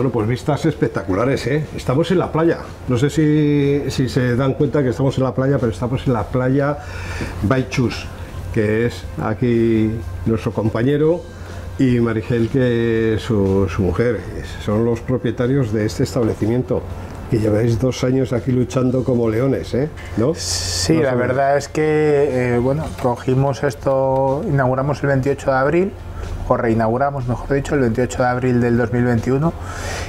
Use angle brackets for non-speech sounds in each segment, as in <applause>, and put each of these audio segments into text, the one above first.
Bueno, pues vistas espectaculares, ¿eh? Estamos en la playa. No sé si, si se dan cuenta que estamos en la playa, pero estamos en la playa Baichus, que es aquí nuestro compañero y Marigel, que es su, su mujer. Son los propietarios de este establecimiento que lleváis dos años aquí luchando como leones, ¿eh? ¿No? Sí, la verdad es que, eh, bueno, cogimos esto, inauguramos el 28 de abril, o reinauguramos, mejor dicho, el 28 de abril del 2021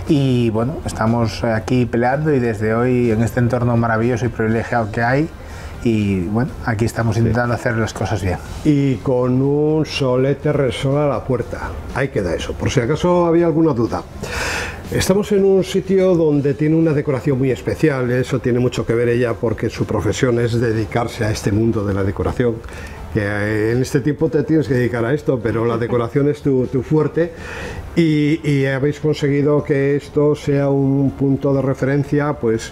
y, bueno, estamos aquí peleando y desde hoy en este entorno maravilloso y privilegiado que hay y, bueno, aquí estamos intentando hacer las cosas bien. Y con un solete resol a la puerta. Ahí queda eso, por si acaso había alguna duda. Estamos en un sitio donde tiene una decoración muy especial, eso tiene mucho que ver ella porque su profesión es dedicarse a este mundo de la decoración. Que en este tiempo te tienes que dedicar a esto, pero la decoración es tu, tu fuerte. Y, y habéis conseguido que esto sea un punto de referencia, pues,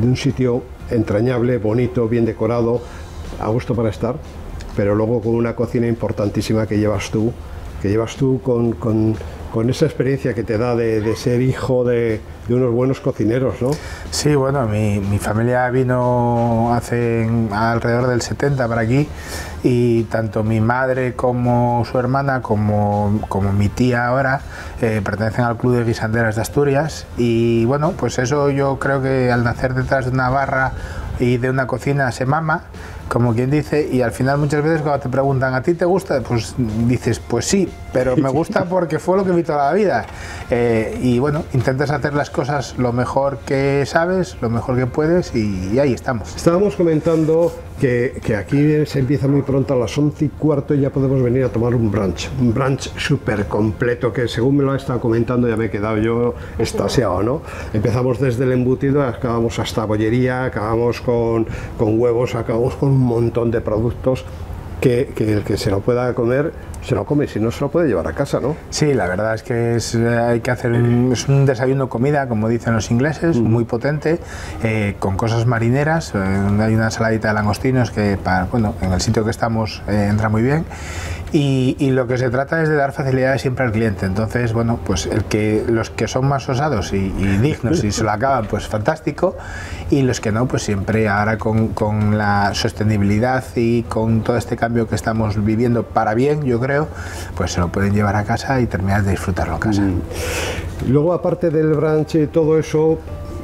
de un sitio entrañable, bonito, bien decorado, a gusto para estar, pero luego con una cocina importantísima que llevas tú, que llevas tú con, con- con esa experiencia que te da de, ser hijo de, unos buenos cocineros, ¿no? Sí, bueno, mi, mi familia vino hace alrededor del 70 para aquí y tanto mi madre como su hermana como, como mi tía ahora eh, pertenecen al Club de Guisanderas de Asturias y bueno, pues eso yo creo que al nacer detrás de una barra y de una cocina se mama, como quien dice, y al final muchas veces cuando te preguntan, ¿a ti te gusta? Pues dices, pues sí, pero me <laughs> gusta porque fue lo que vi toda la vida. Eh, y bueno, intentas hacer las cosas lo mejor que sabes, lo mejor que puedes y, y ahí estamos. Estábamos comentando que, que aquí se empieza muy pronto a las 11 y cuarto y ya podemos venir a tomar un brunch, un brunch súper completo que según me lo ha estado comentando ya me he quedado yo estasiado, ¿no? Empezamos desde el embutido, acabamos hasta bollería, acabamos con, con huevos, acabamos con un montón de productos que, que el que se lo pueda comer se lo come, si no se lo puede llevar a casa, ¿no? Sí, la verdad es que es, eh, hay que hacer un, es un desayuno comida, como dicen los ingleses, muy potente, eh, con cosas marineras. eh, hay una ensaladita de langostinos que, para, bueno, en el sitio que estamos eh, entra muy bien. Y, y lo que se trata es de dar facilidades siempre al cliente. Entonces, bueno, pues el que los que son más osados y, y dignos y se lo acaban, pues fantástico. Y los que no, pues siempre ahora con, con la sostenibilidad y con todo este cambio que estamos viviendo para bien, yo creo, pues se lo pueden llevar a casa y terminar de disfrutarlo a casa. Y luego, aparte del brunch y todo eso,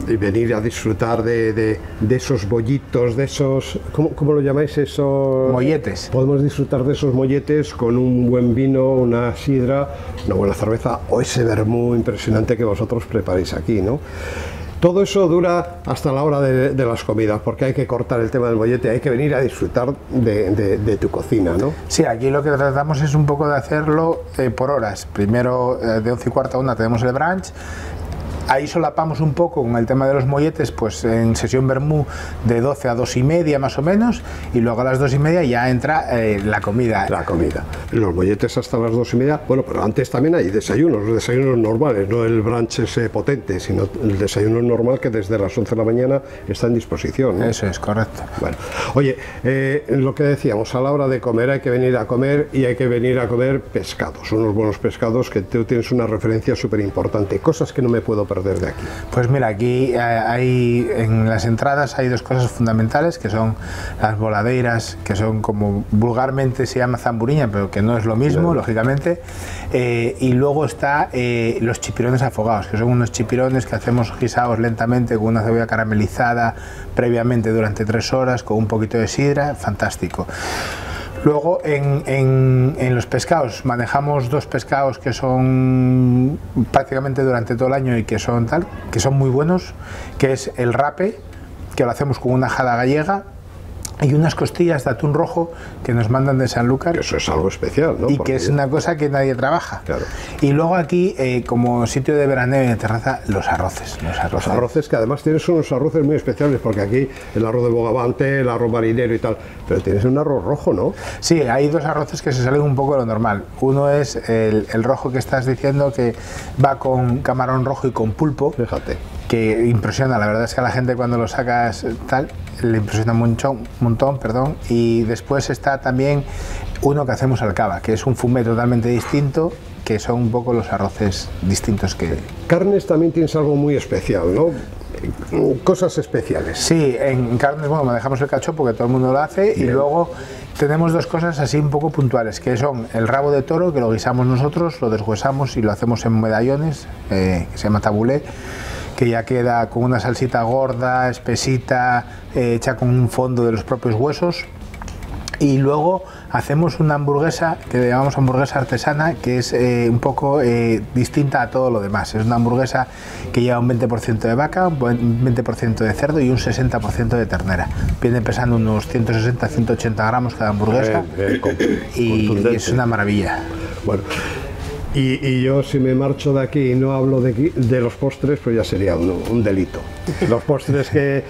y venir a disfrutar de, de- de esos bollitos, de esos. ¿cómo, cómo lo llamáis? Esos. Molletes. Podemos disfrutar de esos molletes con un buen vino, una sidra, una buena cerveza o ese vermú impresionante que vosotros preparáis aquí, ¿no? Todo eso dura hasta la hora de, las comidas, porque hay que cortar el tema del mollete, hay que venir a disfrutar de, tu cocina, ¿no? Sí, aquí lo que tratamos es un poco de hacerlo eh, por horas. Primero, eh, de 11 y cuarta a tenemos el brunch. Ahí solapamos un poco con el tema de los molletes, pues en sesión Bermú de 12 a 2 y media más o menos, y luego a las 2 y media ya entra eh, la comida. La comida. Los molletes hasta las dos y media. Bueno, pero antes también hay desayunos, los desayunos normales, no el brunch ese potente, sino el desayuno normal que desde las 11 de la mañana está en disposición. ¿no? Eso es, correcto. Bueno, oye, eh, lo que decíamos, a la hora de comer hay que venir a comer y hay que venir a comer pescados, unos buenos pescados que tú tienes una referencia súper importante, cosas que no me puedo perder de aquí. Pues mira, aquí eh, hay en las entradas hay dos cosas fundamentales que son las voladeiras, que son como vulgarmente se llama zamburiña, pero que no es lo mismo, lógicamente. Eh, y luego está eh, los chipirones afogados, que son unos chipirones que hacemos guisados lentamente con una cebolla caramelizada previamente durante tres horas, con un poquito de sidra, fantástico. Luego en, en- en los pescados manejamos dos pescados que son prácticamente durante todo el año y que son tal, que son muy buenos, que es el rape, que lo hacemos con una jada gallega, y unas costillas de atún rojo que nos mandan de Sanlúcar Eso es algo especial, ¿no? y Porque- que es una cosa que nadie trabaja. Claro. Y luego aquí, eh, como sitio de veraneo y de terraza, los arroces. Los Los arroces. arroces que además tienes unos arroces muy especiales, porque aquí el arroz de bogavante, el arroz marinero y tal, pero tienes un arroz rojo, ¿no? Sí, hay dos arroces que se salen un poco de lo normal. Uno es el, el rojo que estás diciendo que va con camarón rojo y con pulpo. Fíjate. que impresiona, la verdad es que a la gente cuando lo sacas tal, le impresiona un montón, perdón. y después está también uno que hacemos al cava, que es un fumé totalmente distinto, que son un poco los arroces distintos que... Carnes también tienes algo muy especial, ¿no? Cosas especiales. Sí, en carnes, bueno, manejamos el cacho porque todo el mundo lo hace y luego tenemos dos cosas así un poco puntuales, que son el rabo de toro, que lo guisamos nosotros, lo deshuesamos y lo hacemos en medallones, eh, que se llama tabulé, que ya queda con una salsita gorda, espesita, eh, hecha con un fondo de los propios huesos. Y luego hacemos una hamburguesa que le llamamos hamburguesa artesana, que es eh, un poco eh, distinta a todo lo demás. Es una hamburguesa que lleva un 20% de vaca, un 20% de cerdo y un 60% de ternera. Viene pesando unos 160-180 gramos cada hamburguesa y, es una maravilla. Bueno, y, yo si me marcho de aquí y no hablo de, de los postres, pues ya sería un, delito. Los postres que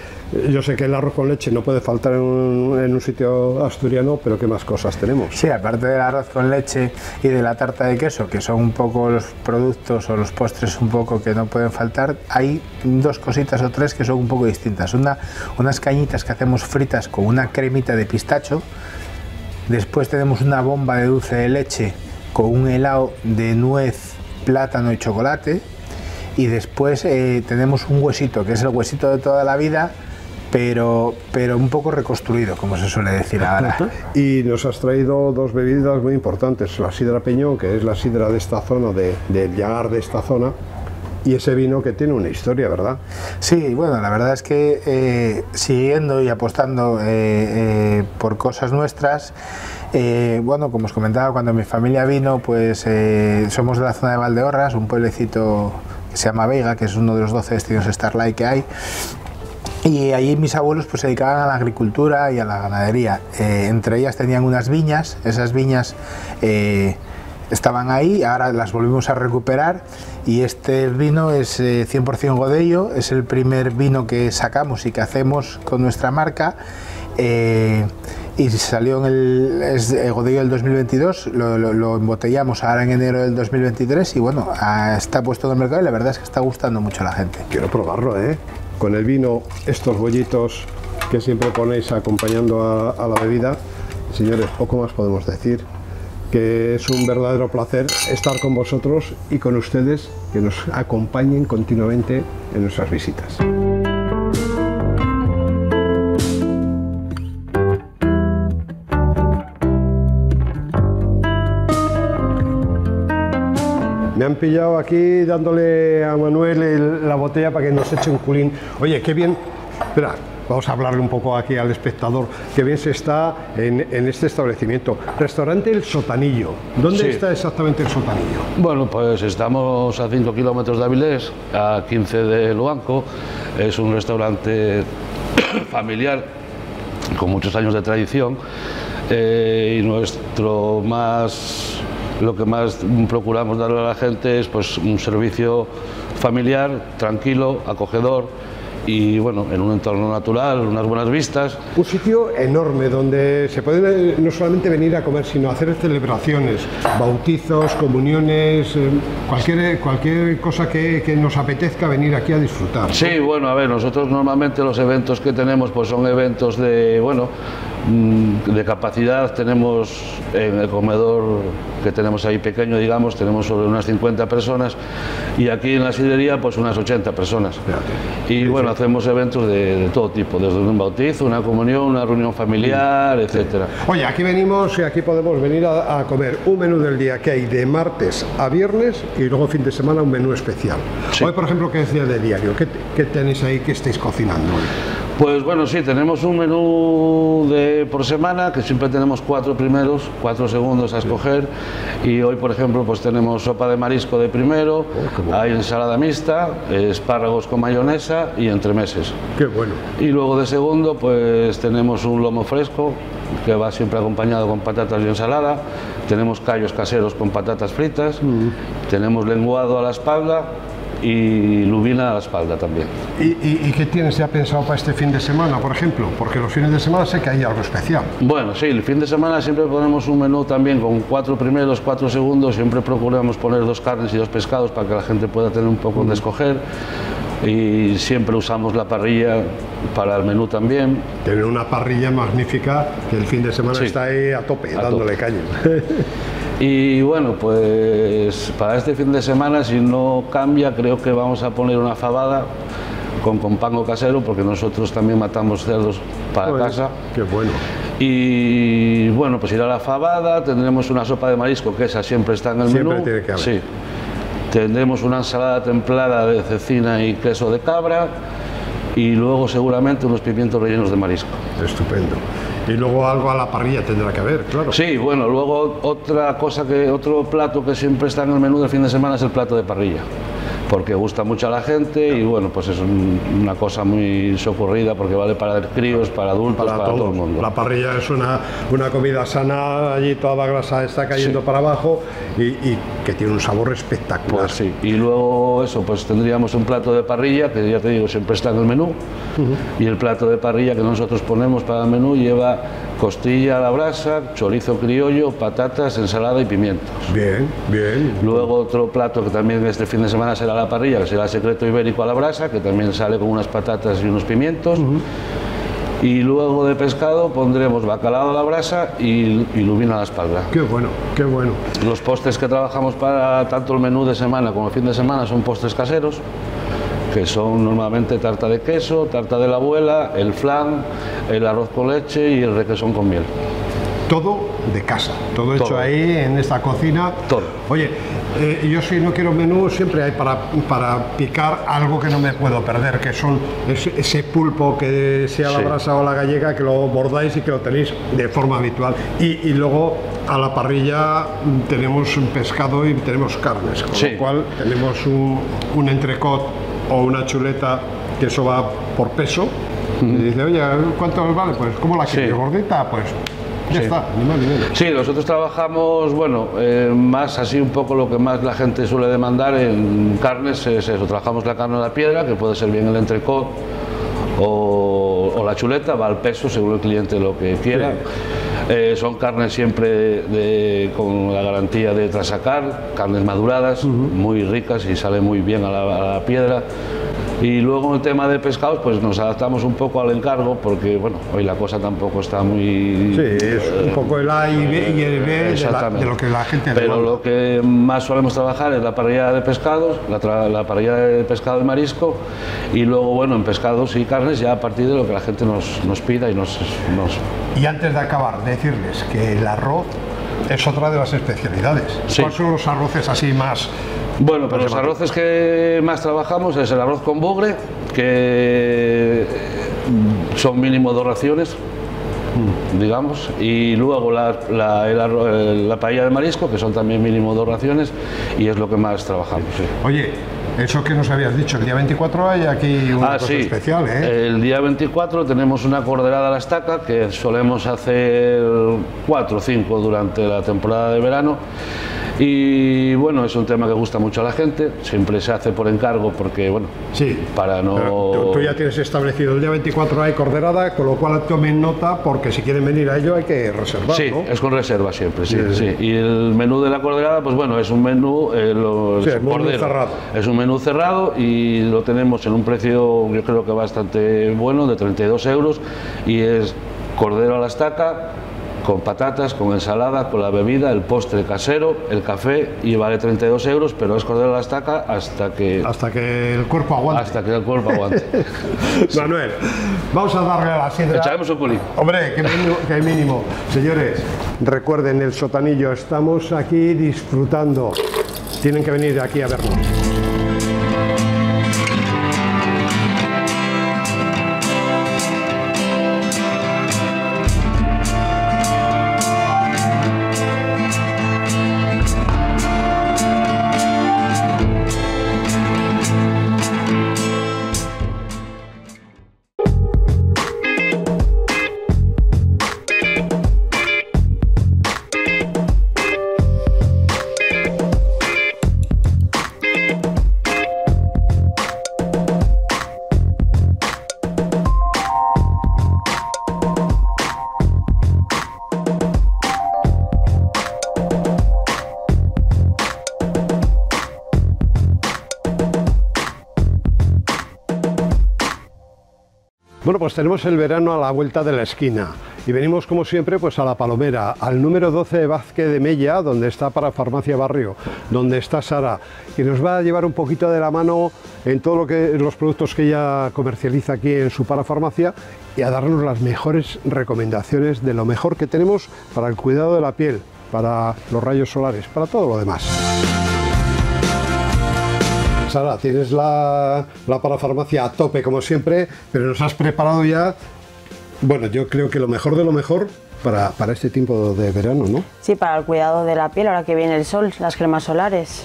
yo sé que el arroz con leche no puede faltar en un, sitio asturiano, pero ¿qué más cosas tenemos? Sí, aparte del arroz con leche y de la tarta de queso, que son un poco los productos o los postres un poco que no pueden faltar, hay dos cositas o tres que son un poco distintas. Una, unas cañitas que hacemos fritas con una cremita de pistacho, después tenemos una bomba de dulce de leche con un helado de nuez, plátano y chocolate. Y después eh, tenemos un huesito, que es el huesito de toda la vida, pero, pero un poco reconstruido, como se suele decir ahora. Y nos has traído dos bebidas muy importantes, la sidra Peñón, que es la sidra de esta zona, de, del llagar de esta zona, y ese vino que tiene una historia, ¿verdad? Sí, bueno, la verdad es que eh, siguiendo y apostando eh, por cosas nuestras, eh, bueno, como os comentaba, cuando mi familia vino, pues eh, somos de la zona de Valdeorras, un pueblecito que se llama Veiga, que es uno de los 12 destinos Starlight que hay. Y allí mis abuelos pues, se dedicaban a la agricultura y a la ganadería. Eh, entre ellas tenían unas viñas, esas viñas estaban ahí, ahora las volvimos a recuperar y este vino es 100% Godello, es el primer vino que sacamos y que hacemos con nuestra marca y salió en el, es del 2022, lo, embotellamos ahora en enero del 2023 y bueno, está puesto en el mercado y la verdad es que está gustando mucho a la gente. Quiero probarlo, ¿eh? Con el vino, estos bollitos que siempre ponéis acompañando a la bebida, señores, poco más podemos decir que es un verdadero placer estar con vosotros y con ustedes que nos acompañen continuamente en nuestras visitas. Me han pillado aquí dándole a Manuel la botella para que nos eche un culín. Oye, qué bien. Espera, vamos a hablarle un poco aquí al espectador. Qué bien se está en, este establecimiento. Restaurante El Sotanillo. ¿Dónde está exactamente el Sotanillo? Bueno, pues estamos a 5 kilómetros de Avilés, a 15 de Luanco. Es un restaurante <coughs> familiar con muchos años de tradición eh, y nuestro más lo que más procuramos darle a la gente es pues, un servicio familiar, tranquilo, acogedor y bueno, en un entorno natural, unas buenas vistas. Un sitio enorme donde se puede no solamente venir a comer, sino hacer celebraciones, bautizos, comuniones, eh, cualquier, cualquier cosa que, que, nos apetezca venir aquí a disfrutar. Sí, bueno, a ver, nosotros normalmente los eventos que tenemos pues son eventos de, bueno, de capacidad tenemos en el comedor que tenemos ahí pequeño, digamos, tenemos sobre unas 50 personas y aquí en la sidería pues unas 80 personas. Y bueno, hacemos eventos de, todo tipo, desde un bautizo, una comunión, una reunión familiar, etcétera. Oye, aquí venimos y aquí podemos venir a, comer un menú del día que hay de martes a viernes y luego fin de semana un menú especial. Hoy, por ejemplo, ¿qué es día de diario? ¿Qué, ¿Qué, tenéis ahí que estáis cocinando hoy? Pues bueno, sí, tenemos un menú de, por semana que siempre tenemos cuatro primeros, cuatro segundos a escoger y hoy, por ejemplo, pues tenemos sopa de marisco de primero, oh, hay ensalada mixta, espárragos con mayonesa y entremeses. Qué bueno. Y luego de segundo, pues tenemos un lomo fresco que va siempre acompañado con patatas y ensalada, tenemos callos caseros con patatas fritas, mm. tenemos lenguado a la espalda y lubina a la espalda también. ¿Y, qué tienes ya pensado para este fin de semana, por ejemplo? Porque los fines de semana sé que hay algo especial. Bueno, sí, el fin de semana siempre ponemos un menú también con cuatro primeros, cuatro segundos, siempre procuramos poner dos carnes y dos pescados para que la gente pueda tener un poco de escoger y siempre usamos la parrilla para el menú también. Tiene una parrilla magnífica que el fin de semana Sí. está ahí a tope, dándole caña. <laughs> Y bueno, pues para este fin de semana, si no cambia, creo que vamos a poner una fabada con compango casero, porque nosotros también matamos cerdos para casa. Qué bueno. Y bueno, pues irá la fabada, tendremos una sopa de marisco, que esa siempre está en el Siempre menú. tiene que haber. Sí. Tendremos una ensalada templada de cecina y queso de cabra y luego seguramente unos pimientos rellenos de marisco. Estupendo. Y luego algo a la parrilla tendrá que haber, claro. Sí, bueno, luego otra cosa que otro plato que siempre está en el menú del fin de semana es el plato de parrilla. Porque gusta mucho a la gente y bueno, pues es un- una cosa muy socorrida porque vale para críos, para adultos, para, para todo el mundo. La parrilla es una, una comida sana, allí toda la grasa está cayendo para abajo y, y que tiene un sabor espectacular. Pues sí, y luego eso, pues tendríamos un plato de parrilla, que ya te digo, siempre está en el menú, y el plato de parrilla que nosotros ponemos para el menú lleva costilla a la brasa, chorizo criollo, patatas, ensalada y pimientos. Bien, bien. Luego otro plato que también este fin de semana será la parrilla, que será el secreto ibérico a la brasa, que también sale con unas patatas y unos pimientos. Y luego de pescado pondremos bacalao a la brasa y, y lubina a la espalda. Qué bueno, qué bueno. Los postres que trabajamos para tanto el menú de semana como el fin de semana son postres caseros, que son normalmente tarta de queso, tarta de la abuela, el flan, el arroz con leche y el requesón con miel. Todo de casa, todo, hecho Todo. ahí en esta cocina. Todo. Oye, eh, yo si no quiero menú, siempre hay para, para picar algo que no me puedo perder, que son ese, ese pulpo que sea la Sí. brasa o la gallega, que lo bordáis y que lo tenéis de forma habitual. Y, y luego a la parrilla mm, tenemos pescado y tenemos carnes, con Sí. lo cual tenemos un, un entrecot o una chuleta, que eso va por peso. Y dice, oye, ¿cuánto vale? Pues, ¿cómo la Sí. quieres? ¿Gordita? Pues ya Sí. está, ni más ni menos. Sí, nosotros trabajamos, bueno, eh, más así un poco lo que más la gente suele demandar en carnes es eso. Trabajamos la carne de la piedra, que puede ser bien el entrecot o, o la chuleta, va al peso según el cliente lo que quiera. Eh, son carnes siempre de- con la garantía de trasacar, carnes maduradas, muy ricas y sale muy bien a la, a la piedra. Y luego en el tema de pescados, pues nos adaptamos un poco al encargo, porque bueno, hoy la cosa tampoco está muy Sí, es un poco el A y, B, y el B de, la- Exactamente. de lo que la gente Pero demanda. lo que más solemos trabajar es la parrilla de pescados, la, parrilla de pescado y marisco, y luego, bueno, en pescados y carnes ya a partir de lo que la gente nos, nos pida y nos, nos- Y antes de acabar, decirles que el arroz es otra de las especialidades. Sí. ¿Cuáles son los arroces así más? Bueno, pues los arroces que más trabajamos es el arroz con bogre, que eh, son mínimo dos raciones, digamos, y luego la, la, el- paella de marisco, que son también mínimo dos raciones, y es lo que más trabajamos. sí. Oye, eso que nos habías dicho, el día 24 hay aquí una Ah, cosa sí. especial, ¿eh? El día 24 tenemos una corderada a la estaca que solemos hacer cuatro o cinco durante la temporada de verano. Y bueno, es un tema que gusta mucho a la gente. Siempre se hace por encargo porque, bueno, Sí. para no. Tú, tú ya tienes establecido el día 24 hay corderada, con lo cual tomen nota porque si quieren venir a ello hay que reservar, Sí, ¿no? es con reserva siempre, sí, Sí, sí. Y el menú de la corderada, pues bueno, es un menú, eh, Sí, es menú cerrado. Es un menú cerrado y lo tenemos en un precio, yo creo que bastante bueno, de 32 euros, y es cordero a la estaca, con patatas, con ensalada, con la bebida, el postre casero, el café, y vale 32 euros, pero es cordero a la estaca hasta que, Hasta que el cuerpo aguante. hasta que el cuerpo aguante. <laughs> Manuel, vamos a darle a la sidra. Echaremos un culín. Hombre, qué mínimo, qué mínimo. Señores, recuerden el sotanillo, estamos aquí disfrutando. Tienen que venir aquí a vernos. Bueno, pues tenemos el verano a la vuelta de la esquina y venimos como siempre pues a La Palomera, al número 12 de Vázquez de Mella, donde está para Farmacia Barrio, donde está Sara, que nos va a llevar un poquito de la mano en todo lo que los productos que ella comercializa aquí en su parafarmacia y a darnos las mejores recomendaciones de lo mejor que tenemos para el cuidado de la piel, para los rayos solares, para todo lo demás. Sara, tienes la, la parafarmacia a tope como siempre, pero nos has preparado ya, bueno, yo creo que lo mejor de lo mejor para, para este tiempo de verano, ¿no? Sí, para el cuidado de la piel, ahora que viene el sol, las cremas solares.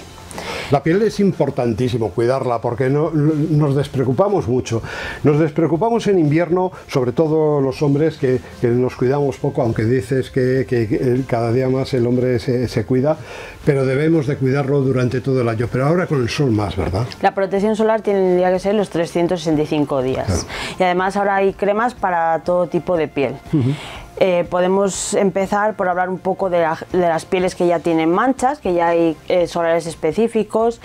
La piel es importantísimo cuidarla porque no, nos despreocupamos mucho. Nos despreocupamos en invierno, sobre todo los hombres que, que nos cuidamos poco, aunque dices que, que- que cada día más el hombre se, se cuida, pero debemos de cuidarlo durante todo el año. Pero ahora con el sol más, ¿verdad? La protección solar tendría que ser los 365 días. Claro. Y además ahora hay cremas para todo tipo de piel. Eh, podemos empezar por hablar un poco de, la- de las pieles que ya tienen manchas, que ya hay eh, solares específicos,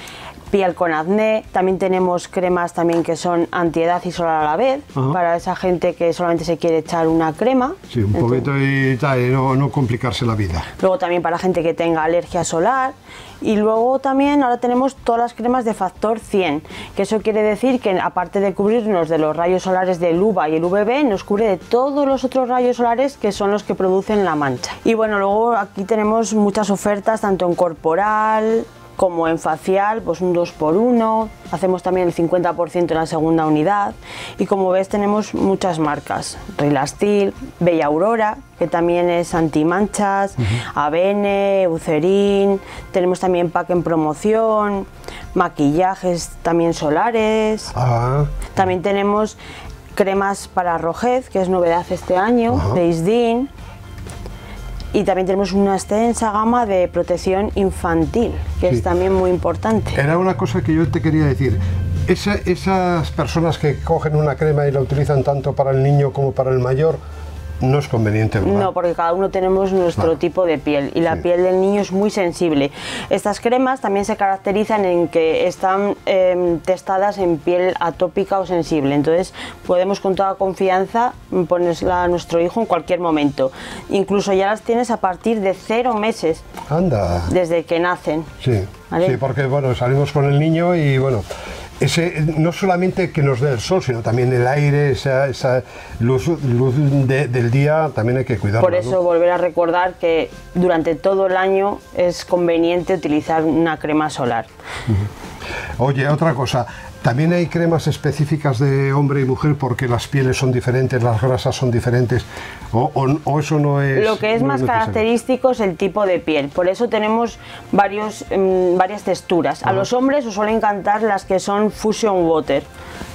piel con acné, también tenemos cremas también que son antiedad y solar a la vez, Ajá. para esa gente que solamente se quiere echar una crema. Sí, un Entonces- poquito y tal, y no, no complicarse la vida. Luego también para gente que tenga alergia solar. Y luego también ahora tenemos todas las cremas de factor 100, que eso quiere decir que aparte de cubrirnos de los rayos solares del UVA y el UVB, nos cubre de todos los otros rayos solares que son los que producen la mancha. Y bueno, luego aquí tenemos muchas ofertas tanto en corporal, como en facial, pues un 2x1, hacemos también el 50% en la segunda unidad y como ves tenemos muchas marcas, Rilastil, Bella Aurora, que también es antimanchas, Avene, Eucerin, tenemos también pack en promoción, maquillajes también solares, Ah, también tenemos cremas para rojez, que es novedad este año, de Isdin. Y también tenemos una extensa gama de protección infantil, que Sí. es también muy importante. Era una cosa que yo te quería decir. Esa- esas personas que cogen una crema y la utilizan tanto para el niño como para el mayor, no es conveniente, ¿verdad? No, porque cada uno tenemos nuestro Claro. tipo de piel y la Sí. piel del niño es muy sensible. Estas cremas también se caracterizan en que están em, testadas en piel atópica o sensible, entonces podemos con toda confianza ponerla a nuestro hijo en cualquier momento. Incluso ya las tienes a partir de cero meses Anda. desde que nacen. Sí, ¿Vale? sí, porque bueno, salimos con el niño y bueno, ese, no solamente que nos dé el sol, sino también el aire, esa, esa luz, luz de- del día, también hay que cuidarla. Por ¿no? eso volver a recordar que durante todo el año es conveniente utilizar una crema solar. Oye, otra cosa, también hay cremas específicas de hombre y mujer porque las pieles son diferentes, las grasas son diferentes, o, o- o eso no es... Lo que es no más característico es el tipo de piel, por eso tenemos varios, em, varias texturas. A los hombres os suelen encantar las que son Fusion Water,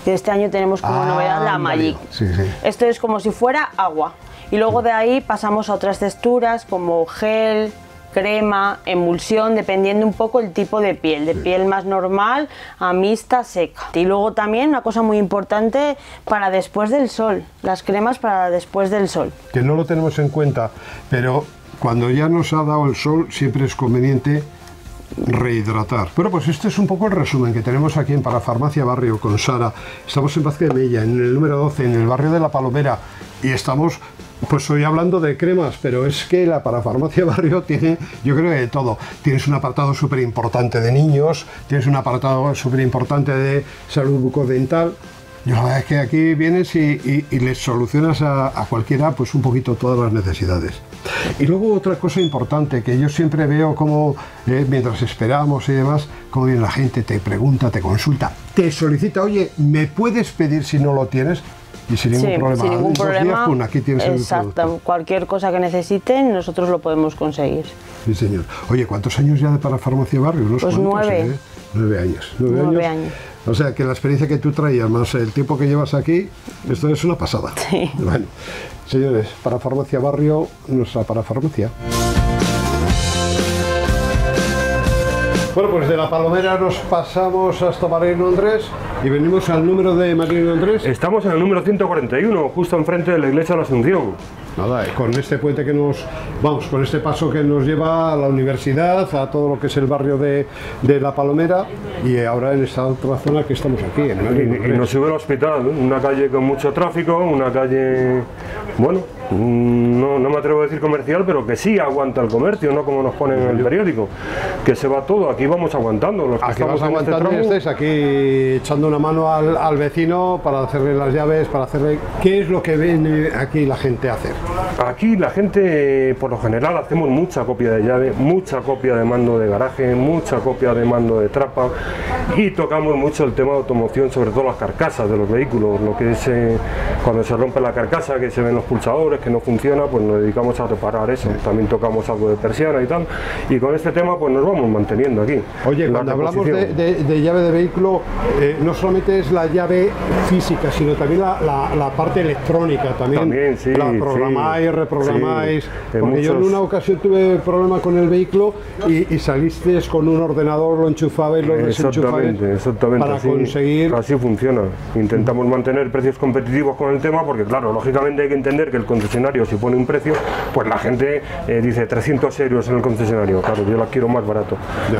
que este año tenemos como Ah, novedad la. Magic. Sí, sí. Esto es como si fuera agua. Y luego de ahí pasamos a otras texturas como gel, crema, emulsión, dependiendo un poco el tipo de piel, de piel más normal a mixta, seca. Y luego también una cosa muy importante para después del sol, las cremas para después del sol. que no lo tenemos en cuenta, pero cuando ya nos ha dado el sol siempre es conveniente rehidratar. Bueno, pues este es un poco el resumen que tenemos aquí en Parafarmacia Barrio con Sara. Estamos en Vázquez de Mella, en el número 12, en el barrio de La Palomera, y estamos, pues hoy hablando de cremas, pero es que la Parafarmacia Barrio tiene, yo creo de todo. Tienes un apartado súper importante de niños, tienes un apartado súper importante de salud bucodental, y la verdad es que aquí vienes y, y- les solucionas a, a cualquiera pues un poquito todas las necesidades. Y luego otra cosa importante que yo siempre veo como eh, mientras esperamos y demás, como viene la gente, te pregunta, te consulta, te solicita, oye, ¿me puedes pedir si no lo tienes? Y sin ningún Sí, problema. sin ningún días, pum, aquí tienes Exacto. Cualquier cosa que necesiten, nosotros lo podemos conseguir. Sí, señor. Oye, ¿cuántos años ya de Parafarmacia Barrio? Unos Pues cuantos, nueve. ¿eh? Nueve años. Nueve, Nueve años. años. O sea, que la experiencia que tú traías más el tiempo que llevas aquí, esto es una pasada. Sí. <laughs> Bueno, señores, Parafarmacia Barrio, nuestra parafarmacia. Bueno, pues de la Palomera nos pasamos hasta Marino Andrés y venimos al número de Marino Andrés. Estamos en el número 141, justo enfrente de la iglesia de la Asunción. Nada, con este puente que nos, vamos, con este paso que nos lleva a la universidad, a todo lo que es el barrio de, de La Palomera y ahora en esta otra zona que estamos aquí, en y, y nos sube al hospital, una calle con mucho tráfico, una calle, bueno, no, no, me atrevo a decir comercial, pero que sí aguanta el comercio, no como nos ponen en el periódico, que se va todo, aquí vamos aguantando. Los que aquí estamos vas este aguantando este aquí echando una mano al, al, vecino para hacerle las llaves, para hacerle... ¿Qué es lo que viene aquí la gente a hacer? Aquí la gente, por lo general, hacemos mucha copia de llave, mucha copia de mando de garaje, mucha copia de mando de trapa y tocamos mucho el tema de automoción, sobre todo las carcasas de los vehículos, lo que es eh, cuando se rompe la carcasa, que se ven los pulsadores, que no funciona, pues nos dedicamos a reparar eso. También tocamos algo de persiana y tal. Y con este tema pues nos vamos manteniendo aquí. Oye, cuando hablamos de, llave de vehículo, eh, no solamente es la llave física, sino también la, parte electrónica. También, también sí, la programáis, reprogramáis. porque yo en una ocasión tuve problema con el vehículo y, saliste con un ordenador, lo enchufabais, lo desenchufabais. Exactamente, para conseguir. Así funciona. Intentamos mantener precios competitivos con el tema porque, claro, lógicamente hay que entender que el concesionario si pone un precio, pues la gente eh, dice 300 euros en el concesionario, claro, yo la quiero más barato.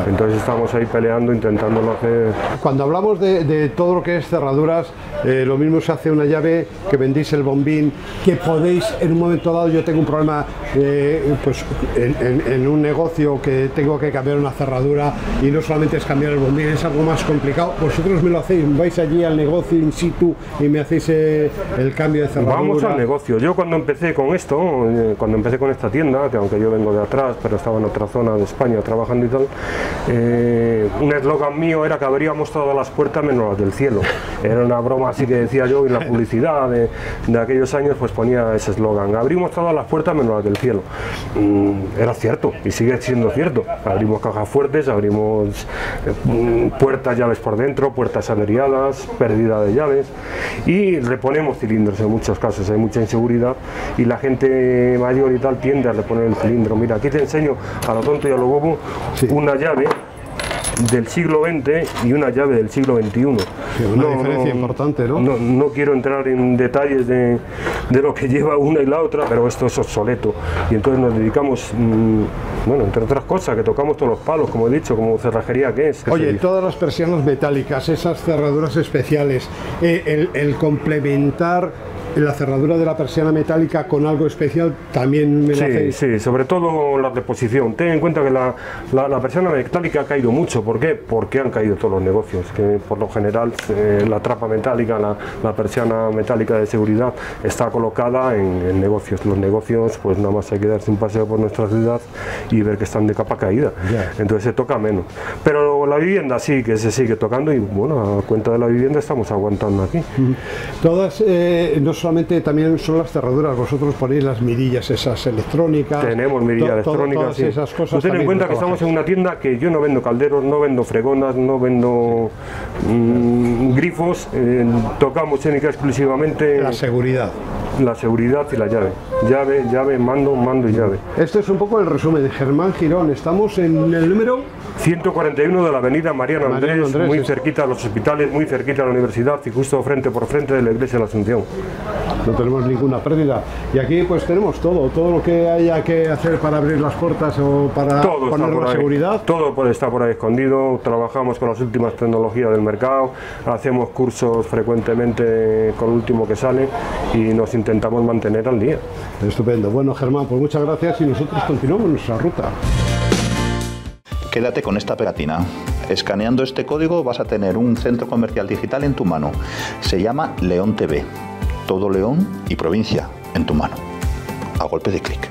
Entonces estamos ahí peleando, intentándolo hacer. Cuando hablamos de, todo lo que es cerraduras, eh, lo mismo se hace una llave que vendéis el bombín, que podéis en un momento dado, yo tengo un problema eh, pues en, un negocio que tengo que cambiar una cerradura y no solamente es cambiar el bombín, es algo más complicado. Vosotros me lo hacéis, vais allí al negocio in situ y me hacéis el cambio de cerradura. Vamos al negocio. Yo cuando empecé con esto, eh, cuando empecé con esta tienda, que aunque yo vengo de atrás, pero estaba en otra zona de España trabajando y tal, eh, un eslogan mío era que abríamos todas las puertas menos las del cielo. Era una broma así que decía yo en la publicidad de, aquellos años, pues ponía ese eslogan, abrimos todas las puertas menos las del cielo. Mm, era cierto y sigue siendo cierto. Abrimos cajas fuertes, abrimos eh, puertas, llaves por dentro, puertas averiadas, pérdida de llaves. Y reponemos cilindros en muchos casos, hay mucha inseguridad. Y la gente mayor y tal tiende a reponer el cilindro. Mira, aquí te enseño a lo tonto y a lo bobo una llave del siglo XX y una llave del siglo XXI. una diferencia importante, ¿no? ¿no? quiero entrar en detalles de, de, lo que <laughs> lleva una y la otra, pero esto es obsoleto. Y entonces nos dedicamos, mm, bueno, entre otras cosas, que tocamos todos los palos, como he dicho, como cerrajería que es. Oye, todas las persianas metálicas, esas cerraduras especiales, eh, el, el complementar la cerradura de la persiana metálica con algo especial también me sí, la Sí, sobre todo la deposición. Ten en cuenta que la, la, persiana metálica ha caído mucho. ¿Por qué? Porque han caído todos los negocios. Que por lo general eh, la trapa metálica, la, persiana metálica de seguridad está colocada en, negocios. Los negocios, pues nada más hay que darse un paseo por nuestra ciudad y ver que están de capa caída. Entonces se toca menos. Pero la vivienda sí, que se sigue tocando y bueno, a cuenta de la vivienda estamos aguantando aquí. Todas, eh, solamente también son las cerraduras, vosotros ponéis las mirillas esas electrónicas. Tenemos mirillas electrónicas. esas cosas. ten en cuenta que estamos en una tienda que yo no vendo calderos, no vendo fregonas, no vendo mm, grifos, eh, tocamos técnica exclusivamente. La seguridad. La seguridad y la llave. Llave, llave, mando, mando y llave. Esto es un poco el resumen de Germán Girón. Estamos en el número 141 de la avenida Mariano Andrés, muy cerquita a los hospitales, muy cerquita a la universidad y justo frente por frente de la iglesia de la Asunción. No tenemos ninguna pérdida. Y aquí pues tenemos todo, todo lo que haya que hacer para abrir las puertas o para poner la seguridad. Todo puede estar por ahí escondido, trabajamos con las últimas tecnologías del mercado, hacemos cursos frecuentemente con el último que sale y nos intentamos mantener al día. Estupendo. Bueno Germán, pues muchas gracias y nosotros continuamos nuestra ruta. Quédate con esta pegatina. Escaneando este código vas a tener un centro comercial digital en tu mano. Se llama León TV. Todo León y provincia en tu mano. A golpe de clic.